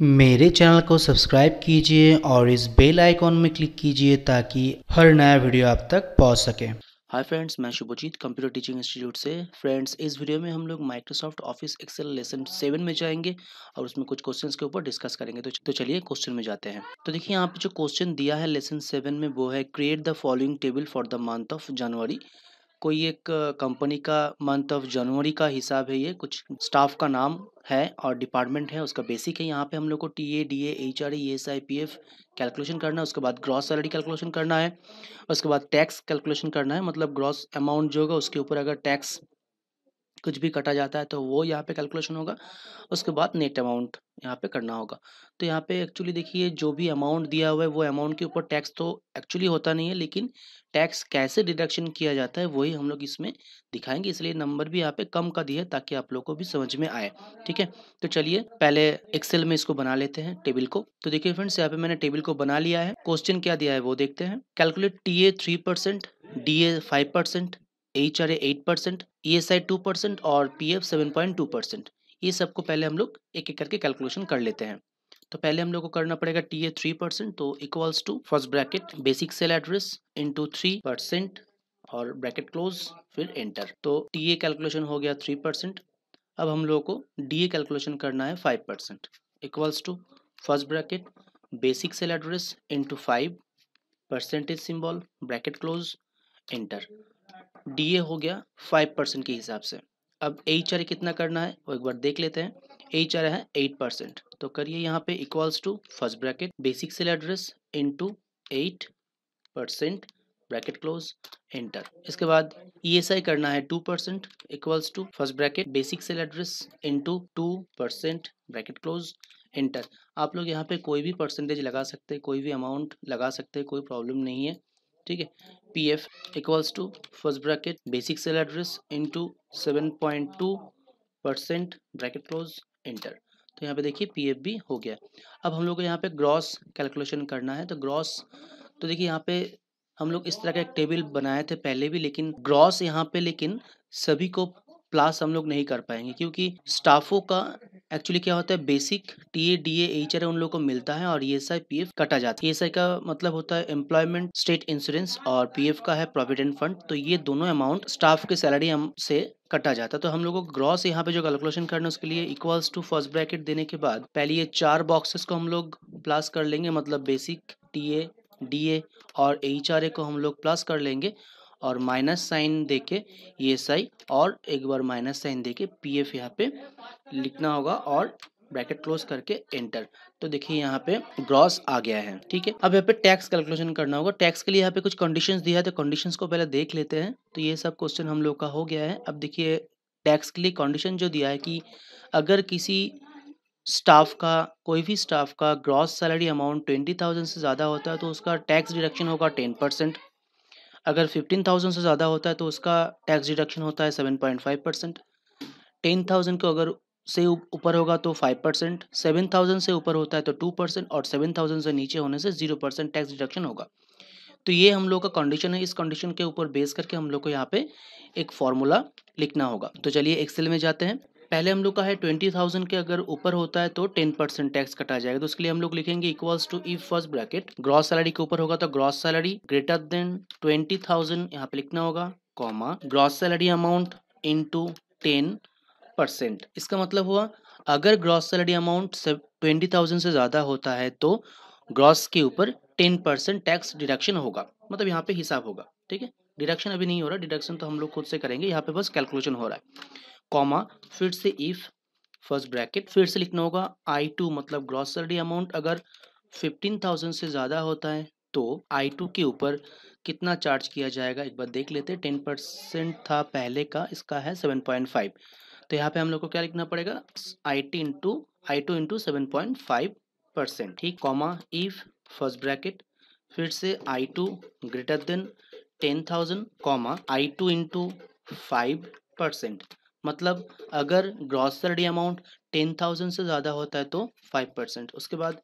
मेरे चैनल को सब्सक्राइब कीजिए और इस बेल आइकॉन में क्लिक कीजिए ताकि हर नया वीडियो आप तक पहुँच सके। हाय फ्रेंड्स मैं शुभजीत कंप्यूटर टीचिंग इंस्टीट्यूट से। फ्रेंड्स इस वीडियो में हम लोग Microsoft Office Excel lesson seven में जाएँगे और उसमें कुछ क्वेश्चंस के ऊपर डिस्कस करेंगे। तो तो चलिए क्वेश्चन में जाते हैं। तो देखिए, यहाँ पे जो क्वेश्चन दिया है लेसन सेवन में वो है create the following table for the month of January कोई एक कंपनी का मंथ ऑफ़ जनवरी का हिसाब है ये, कुछ स्टाफ का नाम है और डिपार्टमेंट है, उसका बेसिक है। यहाँ पे हम लोग को T A D H R E S I P F calculation करना है, उसके बाद ग्रॉस सैलरी कैलकुलेशन करना है, उसके बाद टैक्स कैलकुलेशन करना है। मतलब ग्रॉस अमाउंट जो होगा उसके ऊपर अगर टैक्स कुछ भी कटा जाता है तो वो यहाँ पे कैलकुलेशन होगा। उसके बाद नेट अमाउंट यहाँ पे करना होगा। तो यहाँ पे एक्चुअली देखिए, जो भी अमाउंट दिया हुआ है, वो अमाउंट के ऊपर टैक्स तो एक्चुअली होता नहीं है, लेकिन टैक्स कैसे डिडक्शन किया जाता है, वही हम लोग इसमें दिखाएँगे। इसलिए नंबर भी यहाँ पे कम का दिया है, ताकि आप लोग को भी समझ में आए। ठीक है? तो चलिए, पहले एक्सेल में इसको बना लेते हैं टेबल को। तो देखिए फ्रेंड्स यहाँ पे मैंने टेबल को बना लिया है। क्वेश्चन क्या दिया है, वो देखते हैं। Calculate T A three percent D A five percent H R eight percent E S I two percent और P F seven point two percent ये सबको पहले हम लोग एक एक करके कैलकुलेशन कर लेते हैं। तो पहले हम लोग को करना पड़ेगा टी ए थ्री परसेंट तो equals to first bracket basic cell address into three percent और ब्रैकेट क्लोज फिर एंटर तो टी ए कैलकुलेशन हो गया थ्री परसेंट अब हम लोग को डी ए कैलकुलेशन करना है five percent equals to first bracket basic cell address into five percentage symbol bracket close enter DA हो गया फाइव परसेंट के हिसाब से। अब एच आर कितना करना है, वो एक बार देख लेते हैं। एच आर है एट परसेंट तो करिए यहाँ पे equals to first bracket basic cell address into eight percent bracket close enter इसके बाद ई एस आई करना है two percent equals to first bracket basic cell address into two percent bracket close enter आप लोग यहाँ पे कोई भी परसेंटेज लगा सकते हैं, कोई भी अमाउंट लगा सकते हैं, कोई प्रॉब्लम नहीं है। ठीक है? P F equals to first bracket basic cell address into seven point two percent bracket close enter तो यहाँ पे देखिए पी एफ़ भी हो गया। अब हम लोग को यहाँ पे ग्रॉस कैलकुलेशन करना है। तो ग्रॉस तो देखिए यहाँ पे हम लोग इस तरह का एक टेबल बनाए थे पहले भी, लेकिन ग्रॉस यहाँ पे, लेकिन सभी को प्लस हम लोग नहीं कर पाएँगे, क्योंकि स्टाफों का एक्चुअली क्या होता है, basic T A, D H R उन लोगों को मिलता है और E S I P F कटा जाता है। ई एस आई का मतलब होता है एम्प्लॉयमेंट, स्टेट इंश्योरेंस और पी एफ़ का है प्रोविडेंट फंड। तो ये दोनों अमाउंट स्टाफ के सैलरी से कटा जाता है। तो हम लोगों को ग्रॉस यहाँ पे जो कैलकुलेशन करना है, उसके लिए इक्वल्स टू फ़र्स्ट ब्रैकेट देने के बाद पहले ये चार बॉक्सेस को हम लोग प्लस कर लेंगे मतलब basic T A, D A और एच आर ए को हम लोग प्लस कर लेंगे। और माइनस साइन देके ई एस आई और एक बार माइनस साइन देके पी एफ़ यहाँ पे लिखना होगा और ब्रैकेट क्लोज करके एंटर। तो देखिए यहाँ पे ग्रॉस आ गया है, ठीक है? अब यहाँ पे टैक्स कैलकुलेशन करना होगा। टैक्स के लिए यहाँ पे कुछ कंडीशंस दिया है तो कंडीशंस को पहले देख लेते हैं। तो ये सब क्वेश्चन हम लोग का हो गया है। अब देखिए, टैक्स के लिए कंडीशन जो दिया है कि अगर किसी स्टाफ का, कोई भी स्टाफ का gross salary amount twenty thousand से ज़्यादा होता है तो उसका टैक्स डिडक्शन होगा टेन परसेंट। अगर फिफ्टीन थाउज़ेंड से ज़्यादा होता है तो उसका टैक्स डिडक्शन होता है seven point five percent ten thousand को अगर से ऊपर होगा तो फाइव परसेंट सेवन थाउज़ेंड से ऊपर होता है तो टू परसेंट और सेवन थाउज़ेंड से नीचे होने से ज़ीरो परसेंट टैक्स डिडक्शन होगा. तो ये हम लोग का कंडीशन है। इस कंडीशन के ऊपर बेस करके हम लोग को यहाँ पे एक फॉर्मूला लिखना होगा। तो चलिए एक्सेल में जाते हैं। पहले हम लोग का है ट्वेंटी थाउज़ेंड के अगर ऊपर होता है तो टेन परसेंट टैक्स कटा जाएगा। तो उसके लिए हम लोग लिखेंगे equals to E first bracket gross salary के ऊपर होगा तो gross salary greater than twenty thousand, यहाँ पे लिखना होगा, comma, gross salary amount into ten percent. इसका मतलब हुआ, अगर gross salary amount twenty thousand से ज़्यादा होता है तो ग्रॉस के ऊपर टेन परसेंट टैक्स डिडक्शन होगा। मतलब यहाँ पे हिसाब होगा, ठीक है? डिडक्शन अभी नहीं हो रहा, डिडक्शन तो हम लोग खुद से करेंगे, यहाँ पे बस कैलकुलेशन हो रहा है। कॉमा फिर से इफ़ फ़र्स्ट ब्रैकेट फिर से लिखना होगा आई टू मतलब ग्रॉस सैलरी अमाउंट अगर फिफ्टीन थाउज़ेंड से ज़्यादा होता है तो आई टू के ऊपर कितना चार्ज किया जाएगा? एक बार देख लेते हैं टेन परसेंट था पहले का, इसका है सेवन पॉइंट फाइव तो यहाँ पे हम लोग को क्या लिखना पड़ेगा? I T into I two into seven point five percent ठीक कॉमा इफ़ फ़र्स्ट ब्रैकेट फिर से I two greater than ten thousand comma I two into five percent मतलब अगर gross salary amount ten thousand से ज़्यादा होता है तो फाइव परसेंट उसके बाद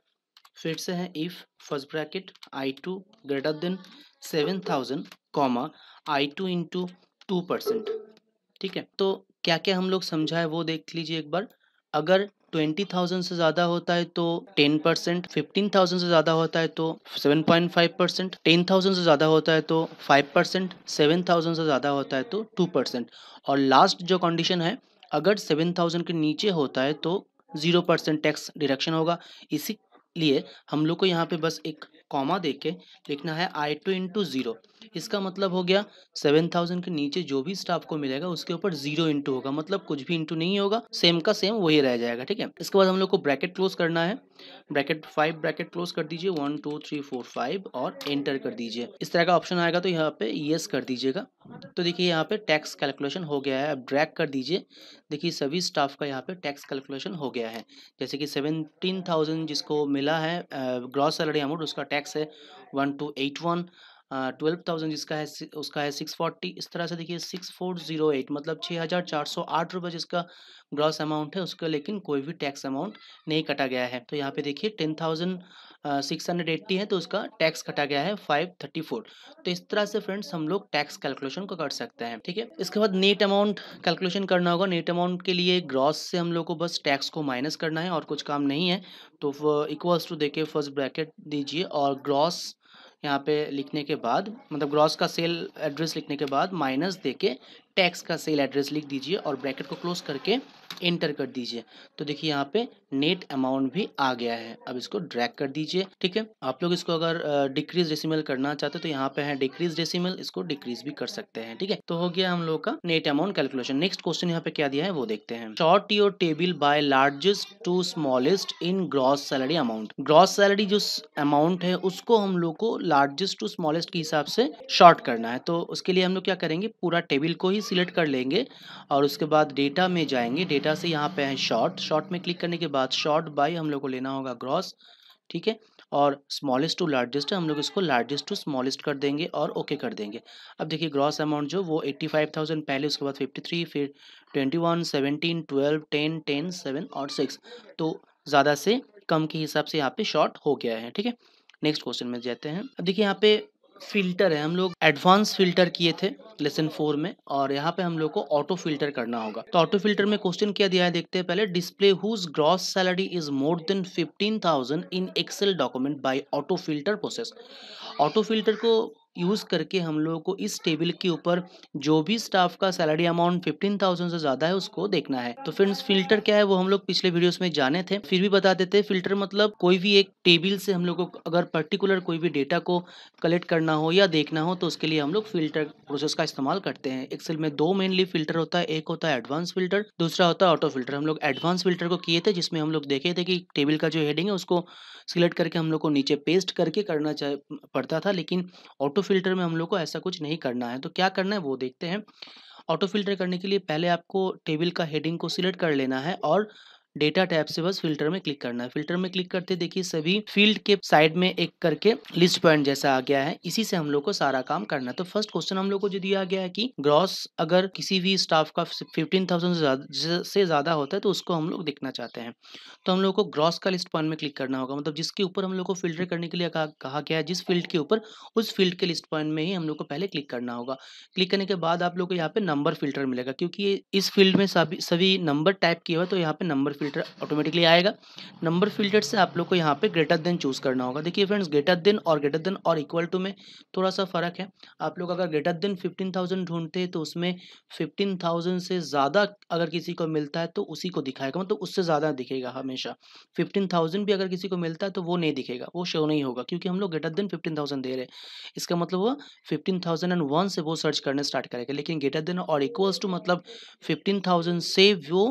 फिर से है if first bracket I two greater than seven thousand comma I two into two percent ठीक है? तो क्या क्या हम लोग समझा है वो देख लीजिए एक बार। अगर ट्वेंटी थाउज़ेंड से ज़्यादा होता है तो टेन परसेंट, फिफ्टीन थाउज़ेंड से ज़्यादा होता है तो seven point five percent, ten thousand से ज़्यादा होता है तो फाइव परसेंट, सेवन थाउज़ेंड से ज़्यादा होता है तो टू परसेंट। और लास्ट जो कंडीशन है, अगर सेवन थाउज़ेंड के नीचे होता है तो ज़ीरो परसेंट टैक्स डिडक्शन होगा। इसी लिए हम लोग को यहाँ पे बस एक कॉमा दे के लिखना है आई टू इंटू ज़ीरो इसका मतलब हो गया सेवन थाउज़ेंड के नीचे जो भी स्टाफ को मिलेगा, उसके ऊपर ज़ीरो इंटू होगा। मतलब कुछ भी इंटू नहीं होगा। सेम का सेम वही रह जाएगा, ठीक है? इसके बाद हम लोग को ब्रैकेट क्लोज करना है। ब्रैकेट फाइव, ब्रैकेट क्लोज कर दीजिए, one, two, three, four, five और एंटर कर दीजिए। इस तरह का ऑप्शन आएगा तो यहाँ पे यस कर दीजिएगा। तो देखिए यहाँ पे टैक्स कैलकुलेशन हो गया है। अब ड्रैग कर दीजिए। देखिए सभी स्टाफ का यहाँ पे टैक्स कैलकुलेशन हो गया है। जैसे कि सेवनटीन थाउज़ेंड जिसको मिला है ग्रॉस सैलरी अमाउंट उसका टैक्स है one two eight one twelve thousand जिसका है उसका है सिक्स फोर्टी, इस तरह से देखिए सिक्स फोर ज़ीरो एट मतलब छः हज़ार चार सौ आठ रुपये जिसका ग्रॉस अमाउंट है उसका, लेकिन कोई भी टैक्स अमाउंट नहीं कटा गया है। तो यहाँ पे देखिए ten thousand six hundred eighty है तो उसका टैक्स कटा गया है फाइव थर्टी फोर। तो इस तरह से फ्रेंड्स हम लोग टैक्स कैलकुलेशन को कर सकते हैं, ठीक है? इसके बाद नेट अमाउंट कैलकुलेशन करना होगा। नेट अमाउंट के लिए ग्रॉस से हम लोग को बस टैक्स को माइनस करना है और कुछ काम नहीं है। तो इक्वल्स टू देखिए फ़र्स्ट ब्रैकेट दीजिए और ग्रॉस यहाँ पे लिखने के बाद मतलब ग्रॉस का सेल एड्रेस लिखने के बाद माइनस देके टैक्स का सेल एड्रेस लिख दीजिए और ब्रैकेट को क्लोज करके एंटर कर दीजिए। तो देखिए यहाँ पे नेट अमाउंट भी आ गया है। अब इसको ड्रैग कर दीजिए, ठीक है? आप लोग इसको अगर डिक्रीज डेसिमल करना चाहते तो यहाँ पे है डिक्रीज डेसिमल, इसको डिक्रीज भी कर सकते हैं, ठीक है? तो हो गया हम लोग का net amount calculation. Next question यहाँ पे क्या दिया है वो देखते हैं। Sort your table by largest to smallest in gross salary amount. Gross salary जो अमाउंट है उसको हम लोग को लार्जेस्ट टू स्मॉलेस्ट के हिसाब से शॉर्ट करना है। तो उसके लिए हम लोग क्या करेंगे? पूरा टेबल को ही सिलेक्ट कर लेंगे और उसके बाद डेटा में जाएँगे। डेटा से यहाँ पे है शॉर्ट शॉर्ट में क्लिक करने के बाद शॉर्ट बाई हम लोग को लेना होगा ग्रॉस ठीक है? और स्मॉलेस्ट टू लार्जेस्ट हम लोग इसको लार्जेस्ट टू स्मॉलेस्ट कर देंगे और ओके okay कर देंगे। अब देखिए ग्रॉस अमाउंट जो, वो एट्टी फाइव थाउज़ेंड पहले, उसके बाद फिफ्टी थ्री फिर twenty one seventeen twelve ten ten seven और सिक्स तो ज़्यादा से कम के हिसाब से यहाँ पे शॉर्ट हो गया है, ठीक है? नेक्स्ट क्वेश्चन में जाते हैं। अब देखिए यहाँ पे फ़िल्टर है। हम लोग एडवांस फ़िल्टर किए थे लेसन फोर में और यहाँ पे हम लोग को ऑटो फ़िल्टर करना होगा। तो ऑटो फ़िल्टर में क्वेश्चन क्या दिया है देखते हैं पहले। Display whose gross salary is more than fifteen thousand in Excel document by auto filter process auto filter को यूज़ करके हम लोगों को इस टेबल के ऊपर जो भी स्टाफ का सैलरी अमाउंट फिफ्टीन थाउज़ेंड से ज़्यादा है, उसको देखना है। तो फ्रेंड्स फ़िल्टर क्या है वो हम लोग पिछले वीडियोस में जाने थे। फिर भी बता देते हैं फ़िल्टर मतलब कोई भी एक टेबल से हम लोग को, अगर पर्टिकुलर कोई भी डेटा को कलेक्ट करना हो या देखना हो तो उसके लिए हम लोग फ़िल्टर प्रोसेस का इस्तेमाल करते हैं। एक्सेल में दो मेनली फ़िल्टर होता है, एक होता है एडवांस फ़िल्टर दूसरा होता है ऑटो फ़िल्टर हम लोग एडवांस फ़िल्टर को किए थे, जिसमें हम लोग देखे थे कि टेबल का जो हेडिंग है, उसको सिलेक्ट करके हम लोग को नीचे पेस्ट करके करना पड़ता था, लेकिन ऑटो फ़िल्टर में हम लोग को ऐसा कुछ नहीं करना है। तो क्या करना है वो देखते हैं। ऑटो फ़िल्टर करने के लिए पहले आपको टेबल का हेडिंग को सिलेक्ट कर लेना है और डेटा टैब से बस फ़िल्टर में क्लिक करना है। फ़िल्टर में क्लिक करते देखिए सभी फ़ील्ड के साइड में एक करके लिस्ट पॉइंट जैसा आ गया है। इसी से हम लोग को सारा काम करना है। तो फ़र्स्ट क्वेश्चन हम लोग को जो दिया गया है कि ग्रॉस अगर किसी भी स्टाफ का फिफ्टीन थाउज़ेंड से ज़्यादा होता है तो उसको हम लोग देखना चाहते हैं। तो हम लोग को ग्रॉस का लिस्ट पॉइंट में क्लिक करना होगा। मतलब जिसके ऊपर हम लोग को फ़िल्टर करने के लिए कहा गया है, जिस फ़ील्ड के ऊपर उस फ़ील्ड के लिस्ट पॉइंट में ही हम लोग को पहले क्लिक करना होगा। क्लिक करने के बाद आप लोग को यहाँ पे नंबर फ़िल्टर मिलेगा। क्योंकि इस फ़ील्ड में सभी सभी नंबर टाइप किया हुआ तो यहाँ पे नंबर फ़िल्टर ऑटोमेटिकली आएगा। नंबर फ़िल्टर से आप लोग को यहाँ पे ग्रेटर देन चूज़ करना होगा। देखिए फ्रेंड्स ग्रेटर देन और ग्रेटर देन और इक्वल टू में थोड़ा सा फ़र्क है। आप लोग अगर ग्रेटर देन फिफ्टीन थाउज़ेंड ढूंढते हैं तो उसमें फिफ्टीन थाउज़ेंड से ज़्यादा अगर किसी को मिलता है तो उसी को दिखाएगा। मतलब उससे ज़्यादा दिखेगा हमेशा। फिफ्टीन थाउज़ेंड भी अगर किसी को मिलता है तो वो नहीं दिखेगा। वो शो नहीं होगा, क्योंकि हम लोग ग्रेटर देन फिफ्टीन थाउज़ेंड दे रहे हैं। इसका मतलब वो फिफ्टीन थाउज़ेंड एंड वन से वो सर्च करने स्टार्ट करेगा। लेकिन ग्रेटर देन और इक्वल्स टू मतलब फिफ्टीन थाउज़ेंड से वो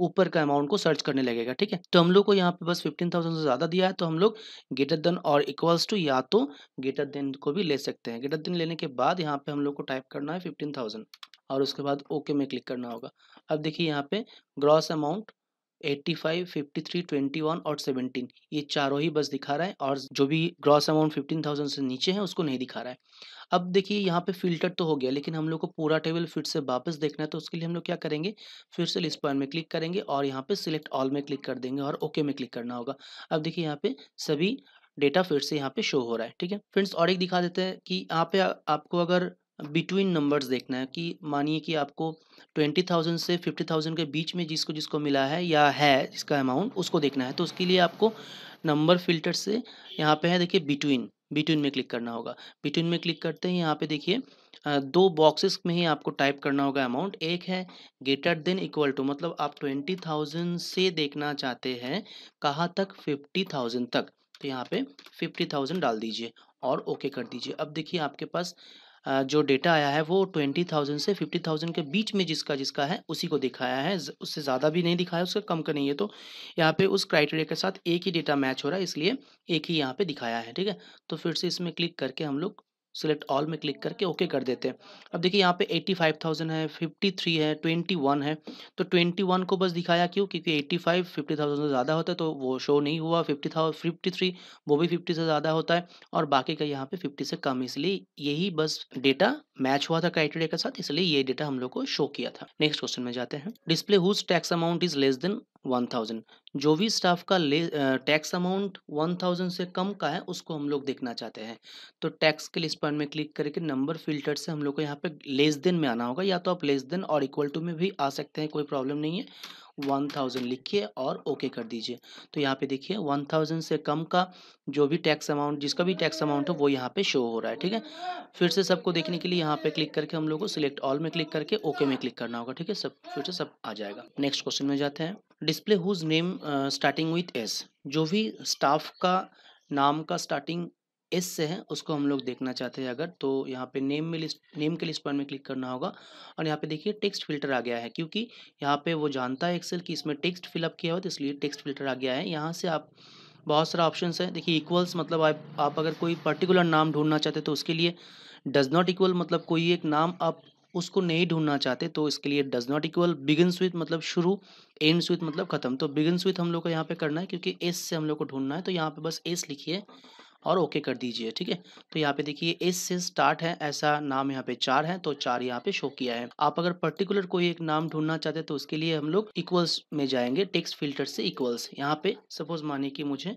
ऊपर का अमाउंट को सर्च करने लगेगा, ठीक है? तो हम लोग को यहाँ पे बस फिफ्टीन थाउज़ेंड से ज़्यादा दिया है तो हम लोग गेटर देन और इक्वल्स टू या तो गेटर देन को भी ले सकते हैं। गेटर देन लेने के बाद यहाँ पे हम लोग को टाइप करना है फिफ्टीन थाउज़ेंड और उसके बाद ओके में क्लिक करना होगा। अब देखिए यहाँ पे gross amount eighty five, fifty three, twenty one और सेवनटीन, ये चारों ही बस दिखा रहा है और जो भी ग्रॉस अमाउंट फिफ्टीन थाउज़ेंड से नीचे है उसको नहीं दिखा रहा है। अब देखिए यहाँ पे फ़िल्टर तो हो गया, लेकिन हम लोग को पूरा टेबल फिर से वापस देखना है तो उसके लिए हम लोग क्या करेंगे? फिर से लिस्ट पॉइंट में क्लिक करेंगे और यहाँ पे सिलेक्ट ऑल में क्लिक कर देंगे और ओके में क्लिक करना होगा। अब देखिए यहाँ पे सभी डेटा फिर से यहाँ पे शो हो रहा है, ठीक है? फ्रेंड्स, और एक दिखा देते हैं कि यहाँ पे आपको अगर बिटवीन नंबर्स देखना है कि मानिए कि आपको ट्वेंटी थाउज़ेंड से फिफ्टी थाउज़ेंड के बीच में जिसको जिसको मिला है या है जिसका अमाउंट, उसको देखना है। तो उसके लिए आपको नंबर फ़िल्टर से यहाँ पे है देखिए बिटवीन। बिटवीन में क्लिक करना होगा। बिटवीन में क्लिक करते ही यहाँ पे देखिए दो बॉक्सेस में ही आपको टाइप करना होगा अमाउंट। एक है ग्रेटर देन इक्वल टू मतलब आप ट्वेंटी थाउज़ेंड से देखना चाहते हैं, कहाँ तक? फिफ्टी थाउज़ेंड तक। तो यहाँ पे फिफ्टी थाउज़ेंड डाल दीजिए और ओके कर दीजिए। अब देखिए आपके पास जो डेटा आया है, वो ट्वेंटी थाउज़ेंड से फिफ्टी थाउज़ेंड के बीच में जिसका जिसका है, उसी को दिखाया है। उससे ज़्यादा भी नहीं दिखाया, उससे कम का नहीं है। तो यहाँ पे उस क्राइटेरिया के साथ एक ही डेटा मैच हो रहा है, इसलिए एक ही यहाँ पे दिखाया है, ठीक है? तो फिर से इसमें क्लिक करके हम लोग सिलेक्ट ऑल में क्लिक करके ओके कर देते हैं। अब देखिए यहाँ पे एट्टी फाइव थाउज़ेंड है फिफ्टी थ्री है ट्वेंटी वन है। तो ट्वेंटी वन को बस दिखाया क्यों? क्योंकि एट्टी फाइव फिफ्टी थाउज़ेंड से ज़्यादा होता है तो वो शो नहीं हुआ। फिफ्टी थाउज़ेंड फिफ्टी थ्री वो भी फिफ्टी से ज़्यादा होता है और बाकी का यहाँ पे फिफ्टी से कम। इसलिए यही बस डेटा मैच हुआ था क्राइटेरिया के साथ, इसलिए ये डेटा हम लोग को शो किया था। नेक्स्ट क्वेश्चन में जाते हैं। Display whose tax amount is less than one thousand जो भी स्टाफ का ले टैक्स अमाउंट वन थाउज़ेंड से कम का है, उसको हम लोग देखना चाहते हैं। तो टैक्स के लिस्ट में क्लिक करके नंबर फ़िल्टर से हम लोग को यहाँ पे लेस देन में आना होगा, या तो आप लेस देन और इक्वल टू में भी आ सकते हैं, कोई प्रॉब्लम नहीं है। वन थाउज़ेंड लिखिए और ओके कर दीजिए। तो यहाँ पे देखिए वन थाउज़ेंड से कम का जो भी टैक्स अमाउंट जिसका भी टैक्स अमाउंट है, वो यहाँ पे शो हो रहा है, ठीक है? फिर से सबको देखने के लिए यहाँ पे क्लिक करके हम लोग को सिलेक्ट ऑल में क्लिक करके ओके में क्लिक करना होगा, ठीक है? सब, फिर से सब आ जाएगा। नेक्स्ट क्वेश्चन में जाते हैं। Display whose name starting with S जो भी स्टाफ का, नाम का स्टार्टिंग एस से है उसको हम लोग देखना चाहते हैं अगर तो यहाँ पे नेम में लिस्ट, नेम के लिस्ट पर में क्लिक करना होगा। और यहाँ पे देखिए टेक्स्ट फ़िल्टर आ गया है, क्योंकि यहाँ पे वो जानता है एक्सेल कि इसमें टेक्स्ट फिलअप किया हो तो इसलिए टेक्स्ट फ़िल्टर आ गया है। यहाँ से आप, बहुत सारा ऑप्शन है। देखिए इक्वल्स मतलब आप आप अगर कोई पर्टिकुलर नाम ढूंढना चाहते तो उसके लिए डज नॉट इक्वल मतलब कोई एक नाम आप उसको नहीं ढूंढना चाहते तो इसके लिए does not equal, begins with मतलब शुरू, एंड स्विथ मतलब खत्म। तो बिगिन स्विथ हम लोग को यहाँ पे करना है, क्योंकि एस से हम लोग को ढूंढना है। तो यहाँ पे बस एस लिखिए। और ओके कर दीजिए, ठीक है? तो यहाँ पे देखिए एस से स्टार्ट है, ऐसा नाम यहाँ पे चार है तो चार यहाँ पे शो किया है। आप अगर पर्टिकुलर कोई एक नाम ढूंढना चाहते हैं तो उसके लिए हम लोग इक्वल्स में जाएँगे, टेक्स्ट फ़िल्टर से इक्वल्स। यहाँ पे सपोज़ मानिए कि मुझे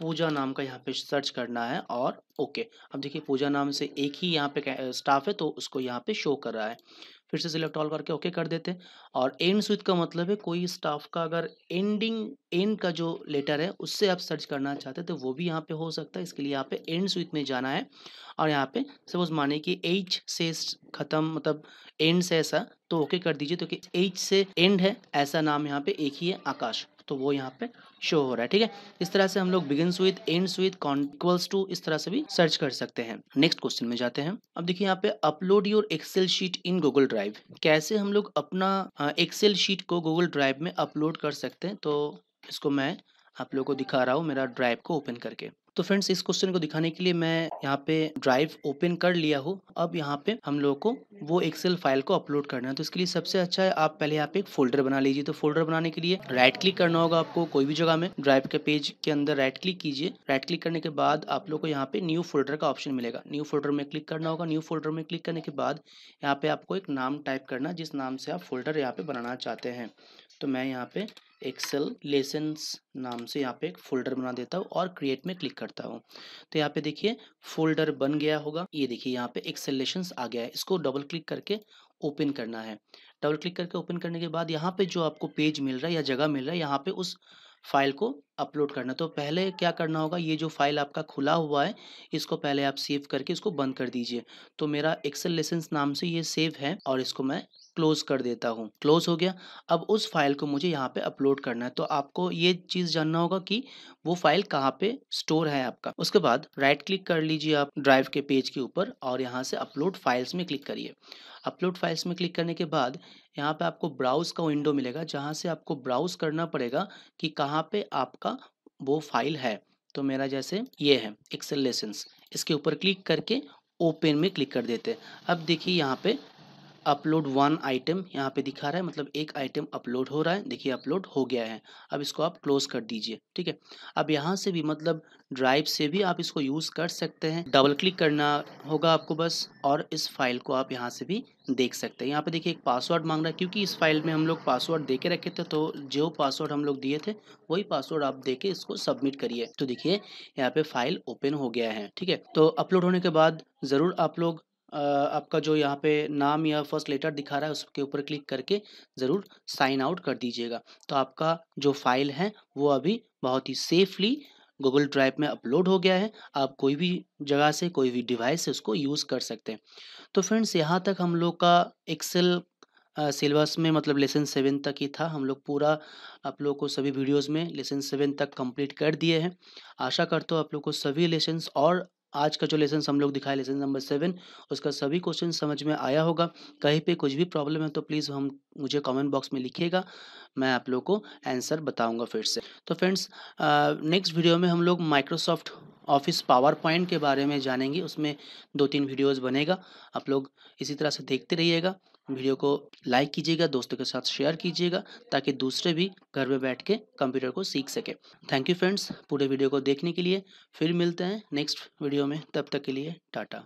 पूजा नाम का यहाँ पे सर्च करना है और ओके। अब देखिए, पूजा नाम से एक ही यहाँ पे स्टाफ है तो उसको यहाँ पे शो कर रहा है। फिर से सिलेक्ट ऑल करके ओके कर देते और एंड स्विथ का मतलब है, कोई स्टाफ का अगर एंडिंग एंड का जो लेटर है, उससे आप सर्च करना चाहते तो वो भी यहाँ पे हो सकता है। इसके लिए यहाँ पे एंड स्विथ में जाना है। और यहाँ पे सपोज़ माने कि एच से ख़त्म मतलब एंड से ऐसा तो ओके कर दीजिए तो कि एच से एंड है, ऐसा नाम यहाँ पे एक ही है, आकाश। तो वो यहाँ पे शो हो रहा है, ठीक है? इस तरह से हम लोग begin with end with equals to इस तरह से भी सर्च कर सकते हैं। नेक्स्ट क्वेश्चन में जाते हैं। अब देखिए यहाँ पे upload your excel sheet in Google drive कैसे हम लोग अपना एक्सेल शीट को गूगल ड्राइव में अपलोड कर सकते हैं? तो इसको मैं आप लोगों को दिखा रहा हूँ, मेरा ड्राइव को ओपन करके। तो फ्रेंड्स, इस क्वेश्चन को दिखाने के लिए मैं यहाँ पे ड्राइव ओपन कर लिया हूँ। अब यहाँ पे हम लोगों को वो एक्सेल फ़ाइल को अपलोड करना है। तो इसके लिए सबसे अच्छा है, आप पहले यहाँ पे एक फोल्डर बना लीजिए। तो फोल्डर बनाने के लिए राइट क्लिक करना होगा आपको कोई भी जगह में। ड्राइव के पेज के अंदर राइट क्लिक कीजिए। राइट क्लिक करने के बाद आप लोग को यहाँ पे न्यू फोल्डर का ऑप्शन मिलेगा। न्यू फोल्डर में क्लिक करना होगा। न्यू फोल्डर में क्लिक करने के बाद यहाँ पे आपको एक नाम टाइप करना जिस नाम से आप फोल्डर यहाँ पे बनाना चाहते हैं। तो मैं यहाँ पे एक्सेल लेसन्स नाम से यहाँ पे एक फोल्डर बना देता हूँ और क्रिएट में क्लिक करता हूँ। तो यहाँ पे देखिए फोल्डर बन गया होगा। ये देखिए यहाँ पे एक्सेल लेसन्स आ गया है। इसको डबल क्लिक करके ओपन करना है। डबल क्लिक करके ओपन करने के बाद यहाँ पे जो आपको पेज मिल रहा है या जगह मिल रहा है, यहाँ पे उस फ़ाइल को अपलोड करना। तो पहले क्या करना होगा, ये जो फ़ाइल आपका खुला हुआ है, इसको पहले आप सेव करके इसको बंद कर दीजिए। तो मेरा एक्सेल लेसेंस नाम से ये सेव है और इसको मैं क्लोज कर देता हूँ। क्लोज हो गया। अब उस फ़ाइल को मुझे यहाँ पे अपलोड करना है। तो आपको ये चीज़ जानना होगा कि वो फ़ाइल कहाँ पे स्टोर है आपका। उसके बाद राइट क्लिक कर लीजिए आप ड्राइव के पेज के ऊपर और यहाँ से अपलोड फाइल्स में क्लिक करिए। अपलोड फाइल्स में क्लिक करने के बाद यहाँ पे आपको ब्राउज का विंडो मिलेगा, जहाँ से आपको ब्राउज करना पड़ेगा कि कहाँ पे आपका वो फ़ाइल है तो मेरा जैसे ये है एक्सेल लेसन्स इसके ऊपर क्लिक करके ओपन में क्लिक कर देते हैं। अब देखिए यहाँ पे अपलोड वन आइटम यहाँ पे दिखा रहा है मतलब एक आइटम अपलोड हो रहा है, देखिए अपलोड हो गया है। अब इसको आप क्लोज कर दीजिए, ठीक है? अब यहाँ से भी मतलब ड्राइव से भी आप इसको यूज़ कर सकते हैं। डबल क्लिक करना होगा आपको बस, और इस फ़ाइल को आप यहाँ से भी देख सकते हैं। यहाँ पे देखिए एक पासवर्ड मांग रहा है, क्योंकि इस फ़ाइल में हम लोग पासवर्ड दे के रखे थे तो जो पासवर्ड हम लोग दिए थे, वही पासवर्ड आप दे के इसको सबमिट करिए। तो देखिए, यहाँ पे फ़ाइल ओपन हो गया है, ठीक है? तो अपलोड होने के बाद ज़रूर आप लोग आपका जो यहाँ पे नाम या फ़र्स्ट लेटर दिखा रहा है, उसके ऊपर क्लिक करके ज़रूर साइन आउट कर दीजिएगा। तो आपका जो फ़ाइल है, वो अभी बहुत ही सेफली गूगल ड्राइव में अपलोड हो गया है। आप कोई भी जगह से, कोई भी डिवाइस से उसको यूज़ कर सकते हैं। तो फ्रेंड्स यहाँ तक हम लोग का एक्सेल सिलेबस में मतलब लेसन सेवन तक ही था। हम लोग पूरा आप लोग को सभी वीडियोस में लेसन सेवन तक कंप्लीट कर दिए हैं। आशा करता हूँ आप लोग को सभी लेसन्स और आज का जो लेसन हम लोग दिखाए लेसन नंबर सेवन उसका सभी क्वेश्चन समझ में आया होगा। कहीं पे कुछ भी प्रॉब्लम है तो प्लीज़ हम, मुझे कमेंट बॉक्स में लिखिएगा, मैं आप लोग को आंसर बताऊँगा फिर से। तो फ्रेंड्स नेक्स्ट वीडियो में हम लोग माइक्रोसॉफ्ट ऑफ़िस पावर पॉइंट के बारे में जानेंगे, उसमें दो तीन वीडियोज़ बनेगा। आप लोग इसी तरह से देखते रहिएगा। वीडियो को लाइक कीजिएगा, दोस्तों के साथ शेयर कीजिएगा, ताकि दूसरे भी घर में बैठ के कंप्यूटर को सीख सके। थैंक यू फ्रेंड्स पूरे वीडियो को देखने के लिए फिर मिलते हैं नेक्स्ट वीडियो में, तब तक के लिए टाटा।